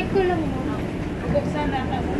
Check ko lang muna. Buksan na ako.